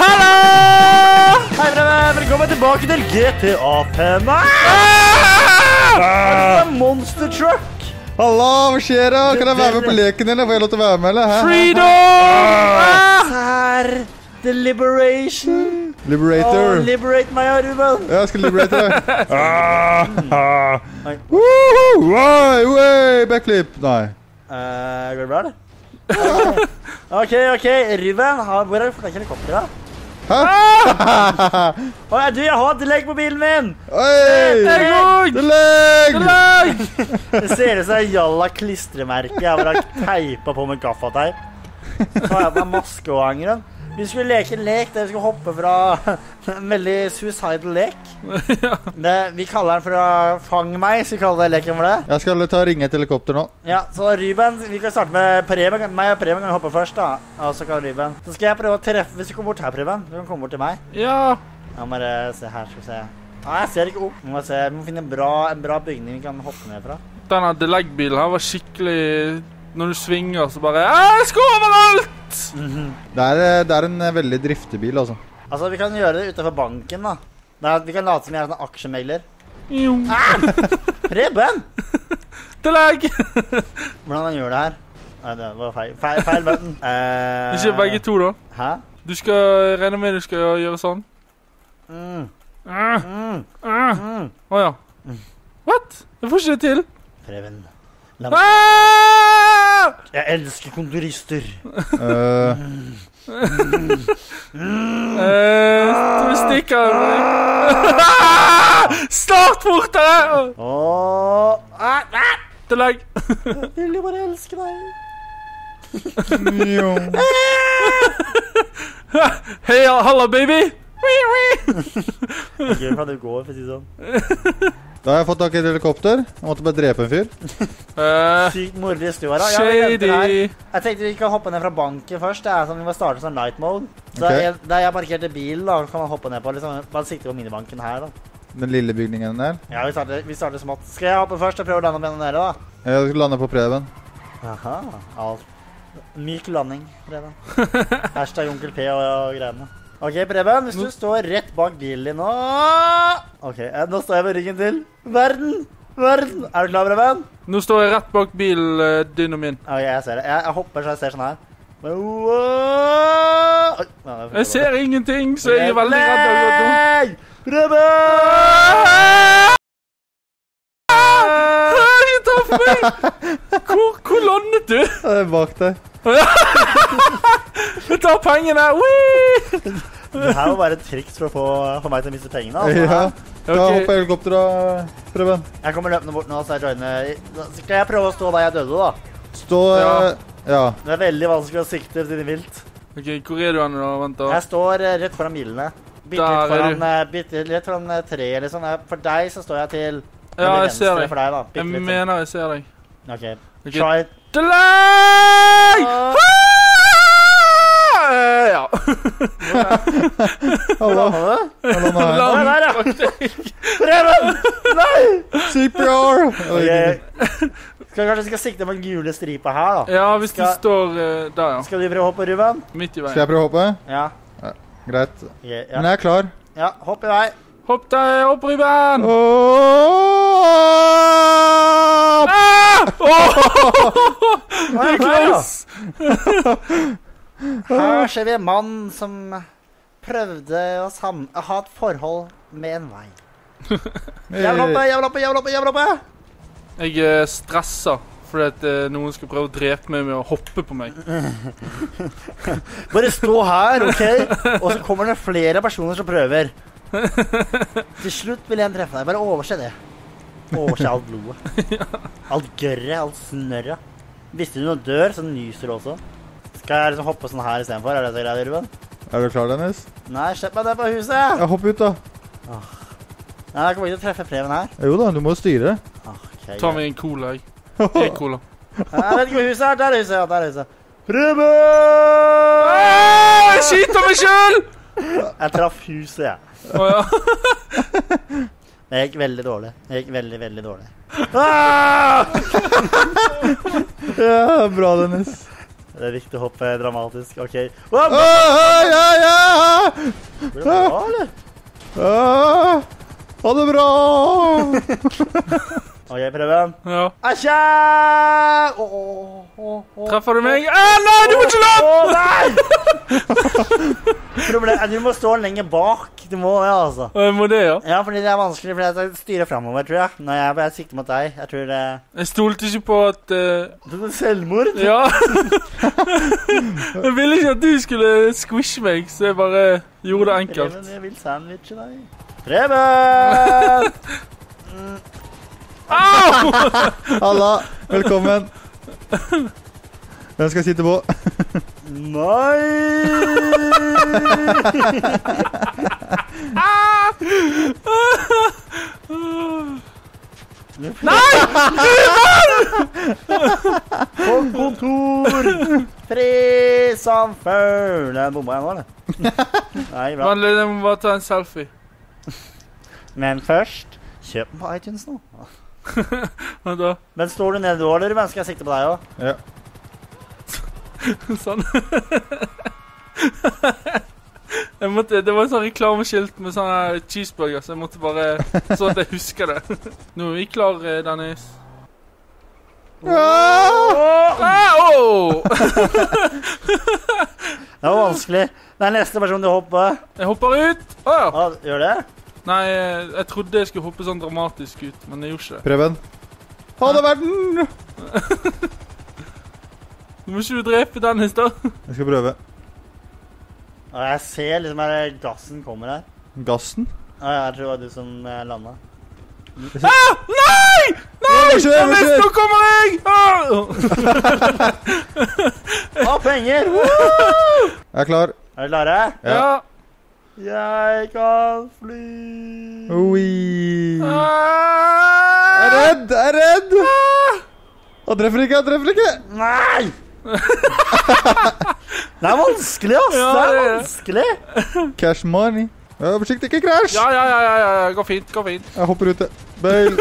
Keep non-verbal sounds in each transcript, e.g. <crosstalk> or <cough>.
Hallo! Hei, dere. Velkommen tilbake til GTA 5. Ah! Er Monster Truck. Halla, hva skjer da? Kan jeg være med på leken din? Får jeg lov til å være med, eller? Hæ? Freedom! Her. The Liberation. Liberator. Oh, liberate meg, Ruben. Ja, jeg skal liberate deg. <laughs> Oi. Woohoo! Oi, oi, backflip. Nei. Uh, går det bra, eller? <laughs> OK, OK. Ruben, har- hvor er det i helikopteret? Hæ? <laughs> Du, jeg har delegg på bilen min. Oi! Delegg! òg! Det ser ut som et jalla klistremerke jeg bare har teipa på med gaffateip. Så har jeg på meg maske og henger den. Vi skulle leke en lek der vi skulle hoppe fra <laughs> en veldig suicidal lek. <laughs> Det, vi kaller den for å fange meg, så vi kaller det leken for det. Jeg skal ta og ringe et helikopter nå. Ja, så Ruben, vi kan starte med Preben. Meg og Preben kan hoppe først, da. Og så kan Ruben. Så skal jeg prøve å treffe Hvis du kommer bort her, Preben. Du kan komme bort til meg. Ja. Jeg må bare se her, skal vi se. Nei, jeg ser ikke opp. Vi må, se. vi må finne en bra, en bra bygning vi kan hoppe ned fra. Denne delegbilen her var skikkelig Når du svinger, så bare Jeg skal Det er, eh, det er en eh, veldig driftig bil, altså. Altså, vi kan gjøre det utenfor banken, da. Nei, vi kan late som jeg er sånn aksjemegler. Jo. Preben! lag! <laughs> <laughs> Hvordan han gjør det her? Nei, det var feil. Feil, feil button. <laughs> Uh, Ikke begge to, da. Hæ? Du skal regne med du skal gjøre sånn. Mm, Ah, mm, ah. mm. Å ja. What? Jeg får ikke det til. Preben. La meg Ah! Jeg elsker kontorister. Eh, Eh, du stikker <laughs> Start fortere! Åh ah, ah. Deleg. Jeg vil jo bare elske deg. Heia, <laughs> Hei, halla, baby! Gøy for at det går, for å si det sånn. Da har jeg fått tak i et helikopter. Jeg måtte bare drepe en fyr. Uh, Sykt moro. Ja, vi her. Jeg tenkte vi kan hoppe ned fra banken først. Det er sånn, Vi må starte sånn night mode. Så okay. jeg, Der jeg parkerte bilen, da, kan man hoppe ned på. liksom, Man sikter på minibanken her, da. Den lille bygningen der. Ja, vi starter, vi starter smått. Skal jeg hoppe først og prøve å lande med den nede, da? Jeg skal lande på Preben. Aha. Alt. Myk landing, Preben. <laughs> Hashtag onkel P og, og greiene. OK, Preben, hvis du står rett bak bilen din nå OK, eh, nå står jeg med ryggen til. Verden! Verden! Er du klar, Preben? Nå står jeg rett bak bilen eh, din og min. OK, jeg ser det. Jeg, jeg hopper så jeg ser sånn her. Oi, Jeg ser ingenting, så jeg er veldig redd. Preben! Preben! traff meg! Hvor, hvor landet du? Bak deg. <laughs> Jeg tar pengene. Whee! <laughs> Det her var bare et triks for å få for meg til å miste pengene. Altså. Ja. Da Ok. hopper helikopteret, Preben. Jeg kommer løpende bort nå, så jeg joiner. Da Skal jeg prøve å stå der jeg døde, da? Stå ja. Ja. Det er veldig vanskelig å sikte til vilt. Ok, Hvor er du hen? da? Vent, da. Jeg står eh, rett foran bilene. Bitte Der litt foran, eh, bitte rett foran eh, treet eller sånn. Eh, For deg så står jeg til Ja, jeg ser deg. For deg, da. Jeg litt sånn. mener jeg ser deg. OK. okay. Try it. Delay! Ah, Eh, ja. Det? Hallo, nei. Land der, ja. Preben! Nei! CPR! Okay. Skal kanskje skal sikte på den gule stripa her, da. Ja, hvis du står uh, der, ja. Skal du prøve å hoppe, Ruben? Midt i veien. Skal jeg prøve å hoppe? Ja. Greit. Ok, ja. Men jeg er klar. ja. Hopp i vei. Hopp deg opp, Ruben! Åh! Ah! Oh! <laughs> Det er det <laughs> her, ser vi en mann som prøvde å sam ha et forhold med en vei. <laughs> Vil hoppe, jeg vil hoppe, jeg vil hoppe! jeg er stressa fordi at eh, noen skal prøve å drepe meg med å hoppe på meg. <laughs> Bare stå her, OK? Og så kommer det flere personer som prøver. <laughs> Til slutt vil en treffe deg. Bare overse det. Overse alt blodet. Alt gørret, alt snørret. Visste du når du dør, så nyser du også. Skal jeg liksom hoppe sånn her istedenfor? Er det så greit, Ruben? Er du klar, Dennis? Nei, slipp meg ned på huset! Ja, hopp ut, da. Nei, jeg kommer ikke til å treffe Preben her. Jo da, du må jo styre. Okay, Ta med en cola, jeg. <laughs> En cola. Nei, Jeg vet ikke hvor huset er. Der er huset. Ja, der er huset. Preben! Ah, Jeg skyter meg sjøl! Jeg traff huset, jeg. Å ja. <laughs> Det gikk veldig dårlig. Det gikk veldig, veldig dårlig. Ah! <laughs> Ja, bra, Dennis. Det er viktig å hoppe dramatisk. OK. Wow! Åh, ja, ja! Går det bra, eller? Ah, ha det bra! <laughs> OK, prøven. Ja. Æsja! Treffer du meg? Ah, nei, du må ikke løpe! Oh, nei! Du må stå lenger bak. Du må det, altså. Jeg må det, ja. Ja, fordi det er vanskelig, for jeg styrer framover, tror jeg. Når jeg bare sikter mot deg. Jeg tror det Jeg stolte ikke på at uh... Det er selvmord. Ja. <laughs> jeg ville ikke at du skulle squishe meg, så jeg bare gjorde det enkelt. Preben, jeg vil sandwiche deg. Preben! <laughs> Au! Halla, velkommen. <laughs> Hvem skal sitte på? Nei! Nei! På kontor! Fri som fuglen Bomma jeg nå, eller? Nei, bra. Vanlig, jeg må bare ta en selfie. Men først Kjøp den på iTunes nå. <laughs> Hva da. Men står du nede nå, eller men skal jeg sikte på deg òg? Ja. <laughs> Sånn. Jeg måtte, det var en sånn reklameskilt med sånn cheeseburger, så jeg måtte bare Så at jeg husker det. <laughs> Nå er vi klare, Dennis. Oh. Ah, oh! Det var vanskelig. Det er neste person du hopper. Jeg hopper ut. Ja, gjør det? Nei, jeg jeg trodde jeg skulle hoppe sånn dramatisk ut, men jeg gjorde ikke det. Preben. Ha det, verden! <laughs> Nå må ikke du drepe Dennis, da. Jeg skal prøve. Ja, jeg ser liksom her gassen kommer her. Gassen? Ja, jeg tror det var du som eh, landa. Ah! Nei! Nei! Dennis, nå kommer jeg! Ah! Å, penger! Jeg er klar. Er du klare? Ja. Ja. Jeg kan fly. Oi. Jeg er Ah! redd! Jeg er redd! Han treffer ikke, han treffer ikke! Nei! Det er vanskelig, ass. Ja, det er det er vanskelig. Cash money. Ja, Forsiktig, ikke krasj! Ja, ja, ja, ja, ja. Går fint, går fint. Jeg hopper ute. Bail.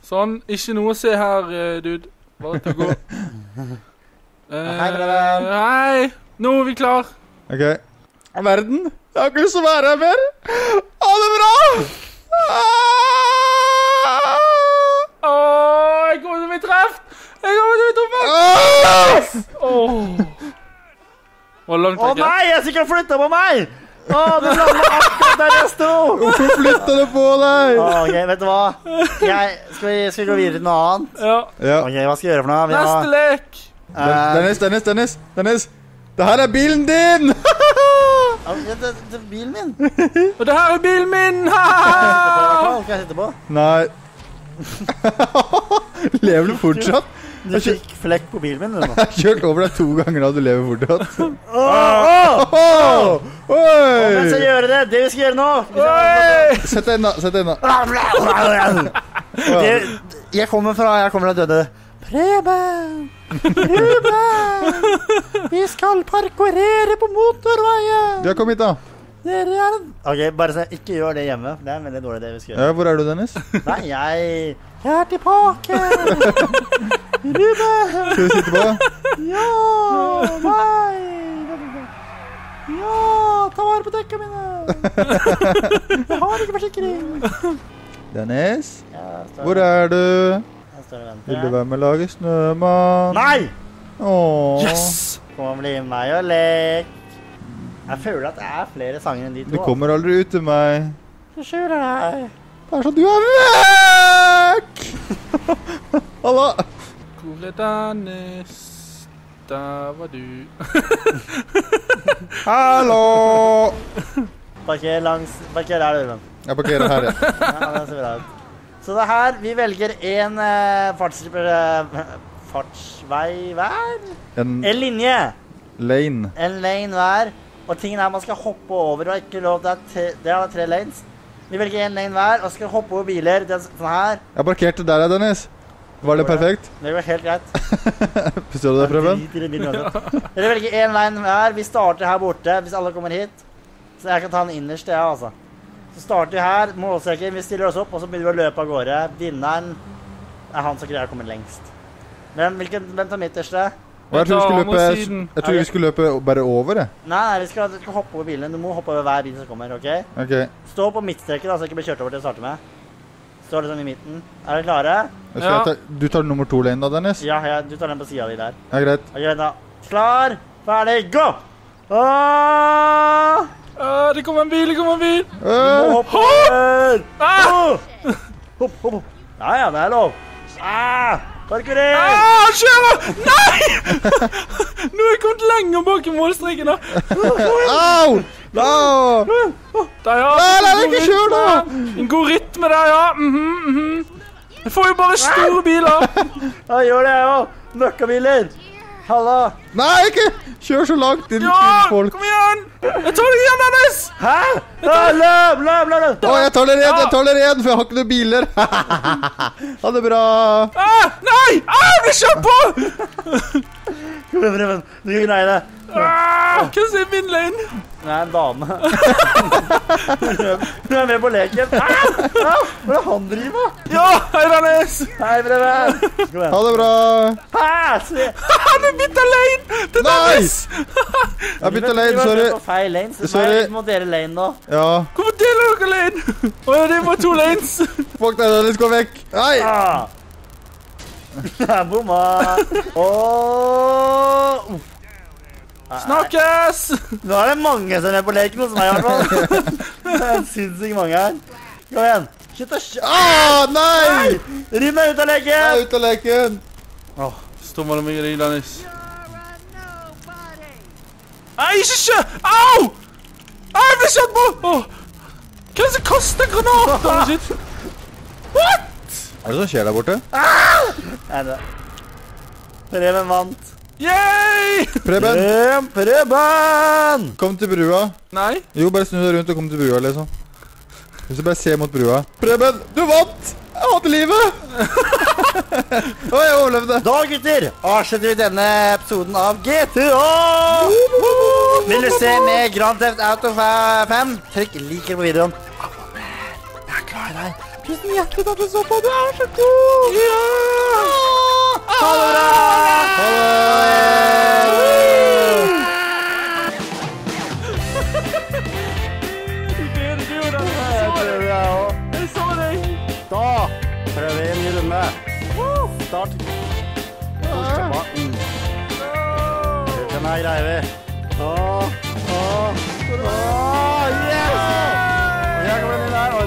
<laughs> Sånn. Ikke noe å se her, eh, dude. Bare til å gå. <laughs> Uh, Hei, Preben. Hei. Nå er vi klar. OK. Verden. Jeg har ikke lyst til å være her mer. Ha det bra! Ah! Åh, jeg kommer til å bli truffet! Jeg kommer til å bli truffet! Åh. Hvor langt Å vekk? nei, jeg skulle ikke flytte på meg! Å, du landa akkurat der jeg sto. Hvorfor flytta du på deg? Oh, ok, vet du hva? Jeg, skal, vi, skal vi gå videre til noe annet? Ja. Ja. Ok, hva skal vi gjøre for noe? Vi Neste har, lek. Uh, Dennis, Dennis, Dennis. Dennis. Det her er bilen din! <laughs> ja, det, det, det er bilen min. Og det her er bilen min! Hva skal jeg sitte på? Nei. <laughs> Lever du fortsatt? Du fikk flekk på bilen min, du nå. <laughs> Jeg har kjørt over deg to ganger da du lever fortsatt. <laughs> Åh, oh, Oh, så Oi! gjøre det, det vi skal gjøre nå Oi! Sett deg inn, da. Sett deg inn, da. <laughs> det, Jeg kommer fra Jeg kommer fra døde. Preben! Preben! Vi skal parkorere på motorveien! Du har kommet hit, da. Dere er OK, bare så ikke gjør det hjemme. for Det er en veldig dårlig det vi skal gjøre. Ja, hvor er du, Dennis? Nei, jeg Jeg er tilbake! <laughs> Ruben! Skal du sitte på? Ja! Nei! Ja! Ta vare på dekka mine! Jeg har ikke forsikring. Dennis? Ja, Hvor er du? jeg står og venter. Vil du være med og lage snømann? Nei! Åh. Yes! Kom og bli med meg og lek. Jeg føler at det er flere sanger enn de to. Du kommer aldri ut til meg. Du skjuler deg. Det er sånn du er vekk! <laughs> Halla! Hvor er Dennis? Der var du. <laughs> Hallo! Parker langs Parker der, Ørven. Jeg parkerer her, ja. <laughs> Ja, det ser bra ut. Så det er her vi velger en uh, farts, uh, fartsvei hver. En En linje. lane. En lane hver. Og tingen er man skal hoppe over og ikke lov Det er tre, det er tre lanes. Vi velger en lane hver og skal hoppe over biler. Den sånn her. Jeg parkerte der, Dennis. Var det perfekt? Det var helt greit. <laughs> Forstår du det, Preben? Dere velger én lane hver. Vi starter her borte hvis alle kommer hit. Så jeg kan ta den innerste, jeg, altså. Så starter vi her. Målstreken. Vi stiller oss opp, og så begynner vi å løpe av gårde. Vinneren er han som greier å komme lengst. Men hvilken, hvem tar midterste? Og jeg tror vi skulle løpe, jeg tror vi skulle løpe bare over, jeg. Nei, nei, vi skal, du skal hoppe over bilen. Du må hoppe over hver bil som kommer. ok? OK. Stå på midtstreket, da, så jeg ikke blir kjørt over til å starte med. Stå liksom i midten. Er dere klare? Jeg skal Ja. ta, du tar nummer to-lane, da, Dennis? Ja, ja, du tar den på sida di der. Ja, greit. Ok, vent da. Klar, ferdig, gå! Åh! Ah, det kommer en bil, det kommer en bil! Du må hoppe over! Ah! Hopp, hopp, hopp. Ja, ja, det er lov. Ah! Parkerer! Ah, kjører! Nei! <laughs> Nå er jeg kommet lenger bak i målstreken. da. Au! Au! Der, ja. Nei, nei, ikke kjør nå! En god rytme der, ja. Mm -hmm, mm -hmm. Jeg får jo bare store biler. <laughs> Ja, gjør det, jeg òg. Møkkabiler. Halla. Nei, ikke kjør så langt, inn Ja, folk. kom igjen! Jeg tar deg igjen, Dennis! Hæ? Løp, løp, løp, løp. Å, jeg tar dere igjen, jeg tar dere igjen, for jeg har ikke noen biler. <laughs> ha det bra. Ah, nei! Ah, jeg blir kjørt på! <laughs> Igjen, Preben. Du kan greie det. Hvem hva er min lane? Det er en dame. <laughs> Hun er med på leken. Ah! Ah! Hva er det han driver med? Ja, hei, Dennis! Hei, Breven. <laughs> Ha det bra. Han er bytta lane til Nei! Dennis! Jeg bytta lane, sorry. feil lane. Så Sorry. Sorry. må dele lane nå. Ja. Hvorfor deler dere lane? Å ja, det var to lanes. Fuck deg, Dennis, gå vekk. Nei! Ah. Bomma. Oh. Snakkes! Nå er det mange som er på leken hos meg, i hvert fall. Det er sinnssykt mange her. Kom igjen. Og kjøre. Ah, nei! Riv meg ut av leken! Nei, leken! ute av leken. Står mellom meg og deg, Dennis. Nei, ikke kjø! Au! Jeg ble kjent på! Åh. Hvem er det som kaster granater? Shit. What? Hva er det som skjer der borte? Er det? Preben vant. Yay! Preben, Preben, Preben! kom til brua. Nei. Jo, bare snu deg rundt og kom til brua, liksom. Hvis du bare ser mot brua. Preben, du vant! Jeg hadde livet! <laughs> og jeg overlevde. Da, gutter, avslutter vi denne episoden av GTA! Vil du se mer Grand Theft Auto 5? Trykk liker på videoen. Jeg er glad i deg. Tusen hjertelig takk for at du så på.